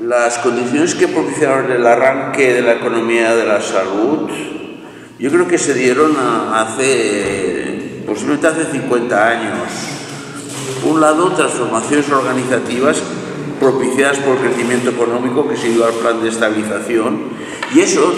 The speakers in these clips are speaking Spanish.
Las condiciones que propiciaron el arranque de la economía de la salud, yo creo que se dieron hace, posiblemente hace 50 años. Por un lado, transformaciones organizativas propiciadas por el crecimiento económico que siguió al plan de estabilización y eso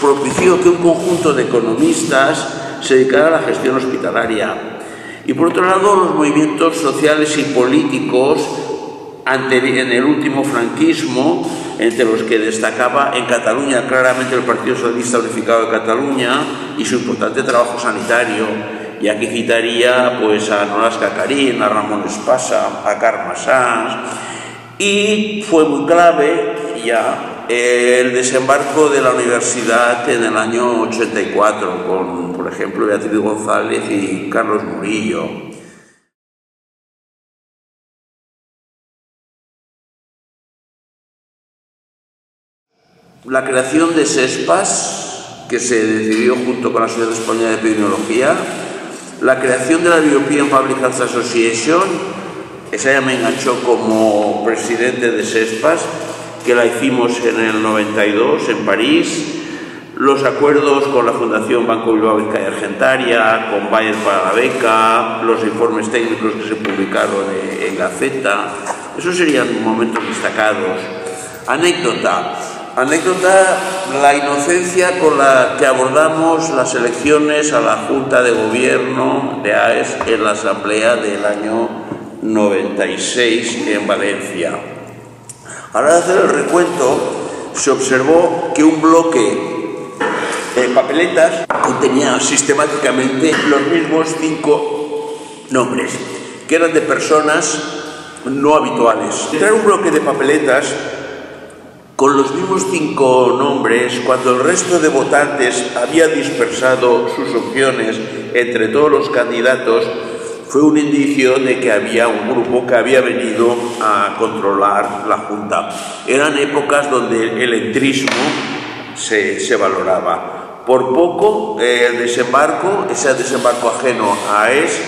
propició que un conjunto de economistas se dedicara a la gestión hospitalaria. Y por otro lado, los movimientos sociales y políticos en el último franquismo, entre los que destacaba en Cataluña claramente el Partido Socialista Unificado de Cataluña y su importante trabajo sanitario. Y aquí citaría pues, a Nolasca Carín, a Ramón Espasa, a Carme Sanz, y fue muy clave ya el desembarco de la universidad en el año 84 con, por ejemplo, Beatriz González y Carlos Murillo. La creación de SESPAS, que se decidió junto con la Sociedad Española de Epidemiología, la creación de la European Public Health Association, esa ya me enganchó como presidente de SESPAS, que la hicimos en el 92 en París, los acuerdos con la Fundación Banco Bilbao Vizcaya Argentaria, con Bayer para la beca, los informes técnicos que se publicaron en Gaceta, esos serían momentos destacados. Anécdota, Anécdota, la inocencia con la que abordamos las elecciones a la Junta de Gobierno de AES en la Asamblea del año 96 en Valencia. A hacer el recuento, se observó que un bloque de papeletas contenía sistemáticamente los mismos cinco nombres, que eran de personas no habituales. Entrar un bloque de papeletas con los mismos cinco nombres, cuando el resto de votantes había dispersado sus opciones entre todos los candidatos, fue un indicio de que había un grupo que había venido a controlar la Junta. Eran épocas donde el entrismo se, valoraba. Por poco el desembarco, ese desembarco ajeno a ES,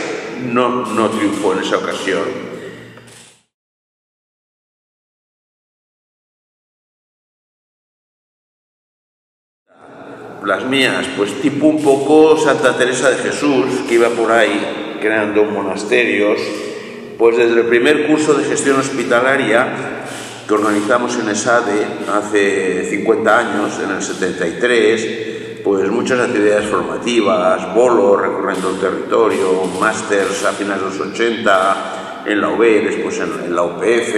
no, no triunfó en esa ocasión. Las mías, pues tipo un poco Santa Teresa de Jesús, que iba por ahí creando monasterios, pues desde el primer curso de gestión hospitalaria que organizamos en ESADE hace 50 años, en el 73, pues muchas actividades formativas, bolos recorriendo el territorio, másters a finales de los 80, en la UB, después en, la UPF,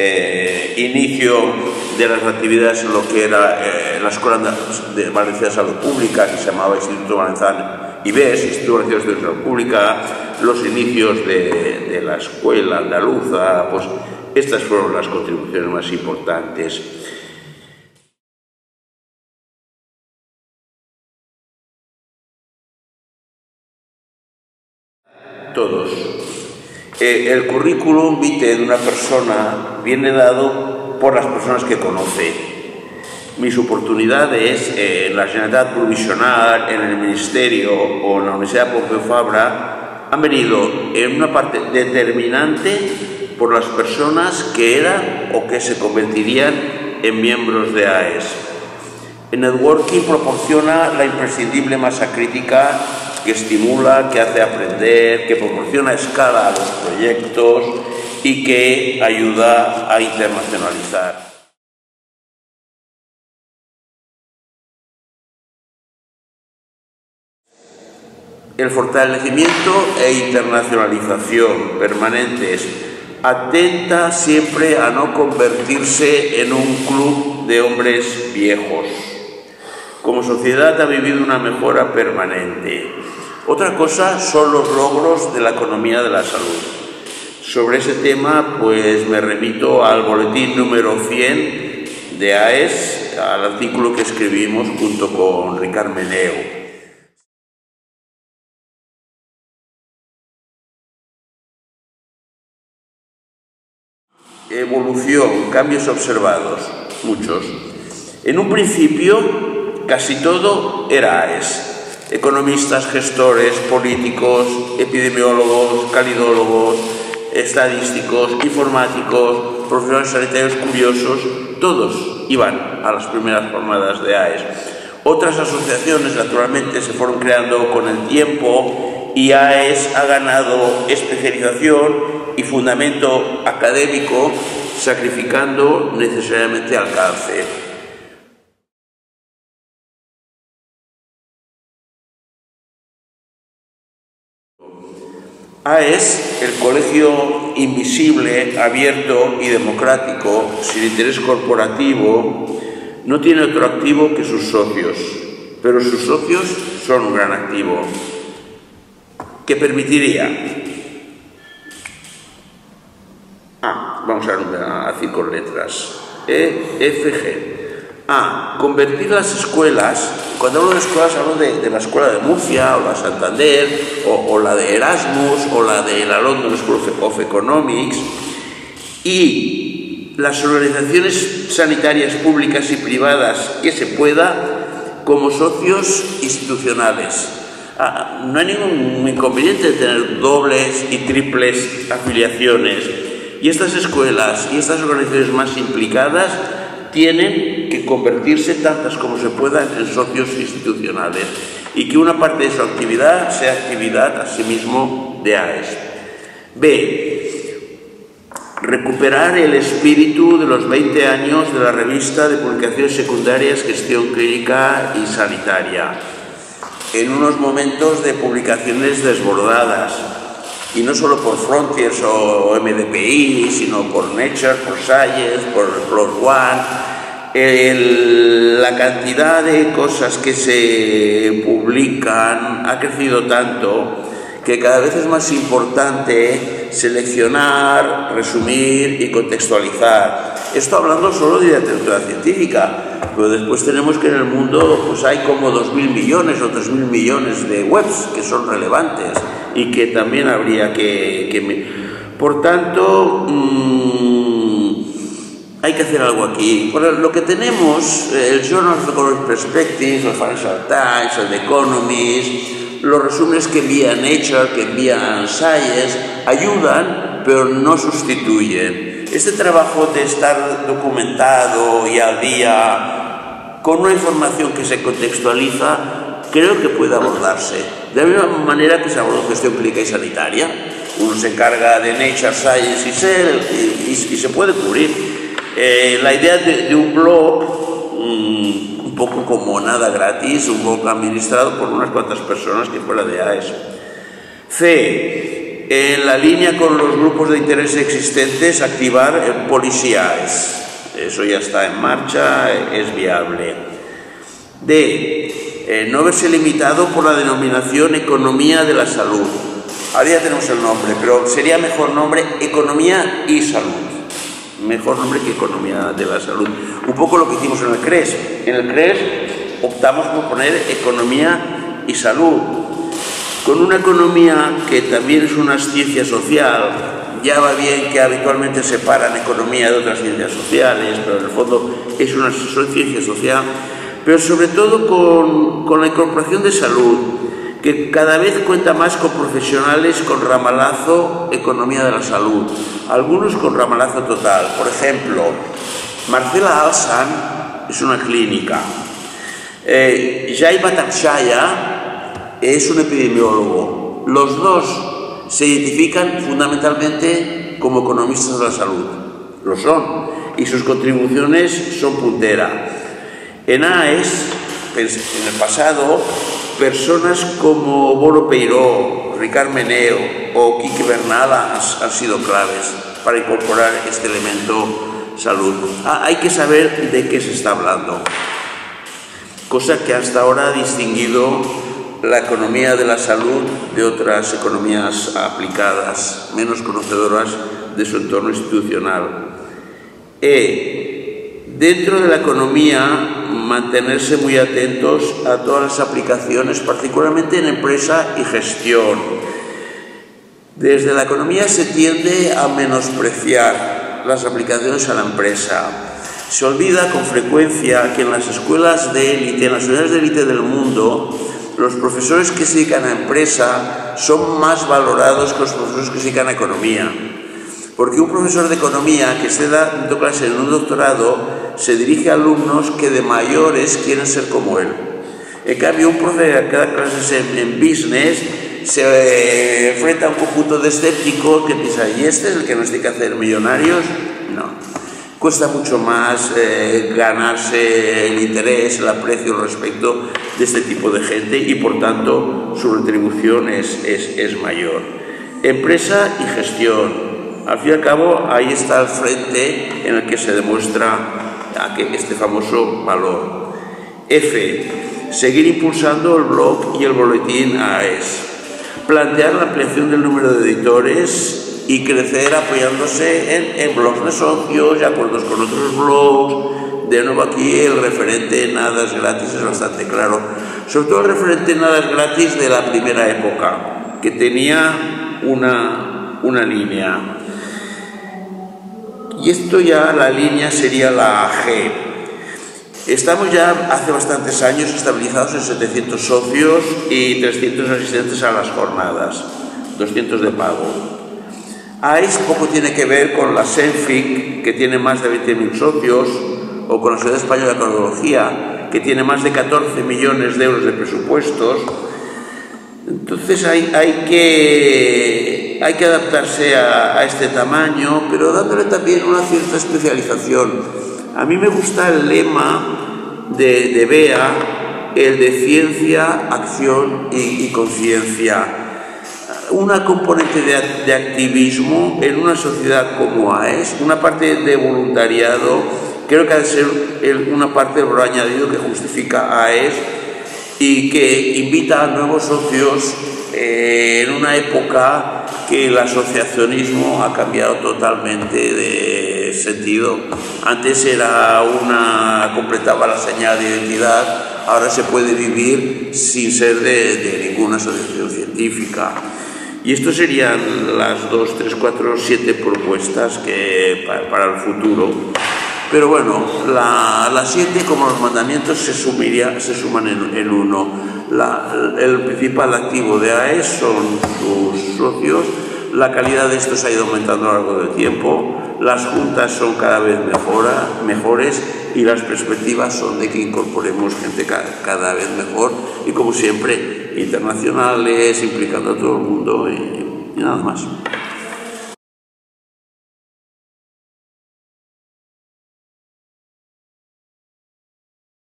eh, inicio de las actividades en lo que era eh, la Escuela de Valencia de Salud Pública, que se llamaba Instituto Valenciano IBES, Instituto Valenciano de Salud Pública, los inicios de la escuela andaluza, pues estas fueron las contribuciones más importantes. Eh, el currículum vitae de una persona viene dado por las personas que conoce. Mis oportunidades en la Generalitat Provisional, en el Ministerio o en la Universidad Pompeu Fabra han venido en una parte determinante por las personas que eran o que se convertirían en miembros de AES. El networking proporciona la imprescindible masa crítica que estimula, que hace aprender, que proporciona escala a los proyectos y que ayuda a internacionalizar. El fortalecimiento e internacionalización permanentes atenta siempre a no convertirse en un club de hombres viejos. Como sociedad ha vivido una mejora permanente. Otra cosa son los logros de la economía de la salud. Sobre ese tema, pues me remito al boletín número 100 de AES, al artículo que escribimos junto con Ricard Meneo. Evolución, cambios observados, muchos. En un principio, casi todo era AES economistas, gestores, políticos, epidemiólogos, calidólogos, estadísticos, informáticos, profesionales sanitarios curiosos, todos iban a las primeras jornadas de AES. Otras asociaciones, naturalmente, se fueron creando con el tiempo y AES ha ganado especialización y fundamento académico, sacrificando necesariamente alcance. AES, el colegio invisible, abierto y democrático, sin interés corporativo, no tiene otro activo que sus socios, pero sus socios son un gran activo, que permitiría, ah, vamos a decir con letras, E, F, G, A. Convertir las escuelas, cuando hablo de escuelas hablo de, la escuela de Murcia, o la Santander, o, la de Erasmus, o la de la London School of Economics, y las organizaciones sanitarias públicas y privadas que se pueda como socios institucionales. Ah, no hay ningún inconveniente de tener dobles y triples afiliaciones. Y estas escuelas y estas organizaciones más implicadas tienen convertirse tantas como se puedan en socios institucionales y que una parte de su actividad sea actividad asimismo de AES. B. Recuperar el espíritu de los 20 años de la revista de publicaciones secundarias Gestión Clínica y Sanitaria, en unos momentos de publicaciones desbordadas, y no solo por Frontiers o MDPI, sino por Nature, por Science, por Plus One. La cantidad de cosas que se publican ha crecido tanto que cada vez es más importante seleccionar, resumir y contextualizar. Esto hablando solo de literatura científica, pero después tenemos que en el mundo pues hay como 2.000 millones o 3.000 millones de webs que son relevantes y que también habría que... Por tanto, mm, hay que hacer algo aquí. lo que tenemos, el Journal of Economic Perspectives, el Financial Times, el The Economist, los resúmenes que envía Nature, que envían Science, ayudan, pero no sustituyen. Este trabajo de estar documentado y al día con una información que se contextualiza, creo que puede abordarse. De la misma manera que se abordó gestión clínica y sanitaria. Uno se encarga de Nature, Science y Cell y, se puede cubrir. Eh, la idea de, un blog, mm, un poco como nada gratis, un blog administrado por unas cuantas personas que fuera de AES. C. En la línea con los grupos de interés existentes, activar el policías. Eso ya está en marcha, es viable. D eh, no verse limitado por la denominación economía de la salud. Ahora ya tenemos el nombre, pero sería mejor nombre economía y salud. Mejor nombre que economía de la salud. Un poco lo que hicimos en el CRES. En el CRES optamos por poner economía y salud. Con una economía que también es una ciencia social, ya va bien que habitualmente separan economía de otras ciencias sociales, pero en el fondo es una ciencia social pero sobre todo con, la incorporación de salud, que cada vez cuenta más con profesionales con ramalazo economía de la salud, algunos con ramalazo total. Por ejemplo, Marcela Alsan es una clínica, eh, Jai Batakshaya es un epidemiólogo. Los dos se identifican fundamentalmente como economistas de la salud, lo son, y sus contribuciones son punteras. En AES, en el pasado, personas como Boro Peiró, Ricard Meneo o Quique Bernal han, sido claves para incorporar este elemento salud. Ah, hay que saber de qué se está hablando, cosa que hasta ahora ha distinguido la economía de la salud de otras economías aplicadas, menos conocedoras de su entorno institucional. E, dentro de la economía mantenerse muy atentos a todas las aplicaciones, particularmente en empresa y gestión. Desde la economía se tiende a menospreciar las aplicaciones a la empresa. Se olvida con frecuencia que en las escuelas de élite, en las unidades de élite del mundo, los profesores que se dedican a empresa son más valorados que los profesores que se dedican a economía. Porque un profesor de economía que esté dando clase en un doctorado se dirige a alumnos que de mayores quieren ser como él. En cambio, un profesor que da clases en, business se enfrenta a un conjunto de escépticos que piensa, ¿y este es el que nos tiene que hacer millonarios? No. Cuesta mucho más eh, ganarse el interés, el aprecio, el respeto de este tipo de gente y por tanto su retribución es, es, es mayor. Empresa y gestión. Al fin y al cabo, ahí está el frente en el que se demuestra este famoso valor. F. Seguir impulsando el blog y el boletín AES. Plantear la ampliación del número de editores y crecer apoyándose en, blogs de socios y acuerdos con otros blogs. De nuevo aquí el referente nada es gratis es bastante claro. Sobre todo el referente nada gratis de la primera época, que tenía una, una línea. Y esto ya la línea sería la G. Estamos ya hace bastantes años estabilizados en 700 socios y 300 asistentes a las jornadas, 200 de pago. AIS poco tiene que ver con la SENFIC, que tiene más de 20.000 socios, o con la Sociedad Española de Cardiología, que tiene más de 14 millones de euros de presupuestos. Entonces hay, hay que hay que adaptarse a, este tamaño, pero dándole también una cierta especialización. A mí me gusta el lema de, BEA, el de ciencia, acción y, conciencia. Una componente de, activismo en una sociedad como AES, una parte de voluntariado, creo que ha de ser una parte del añadido que justifica AES y que invita a nuevos socios eh, en una época que el asociacionismo ha cambiado totalmente de sentido. Antes era una, completaba la señal de identidad, ahora se puede vivir sin ser de, ninguna asociación científica. Y esto serían las dos, tres, cuatro, siete propuestas que, para, el futuro. Pero bueno, las siete, como los mandamientos, se, sumiría, se suman en uno el principal activo de AES son sus socios, la calidad de estos ha ido aumentando a lo largo del tiempo, las juntas son cada vez mejores y las perspectivas son de que incorporemos gente cada, vez mejor y como siempre internacionales, implicando a todo el mundo y nada más.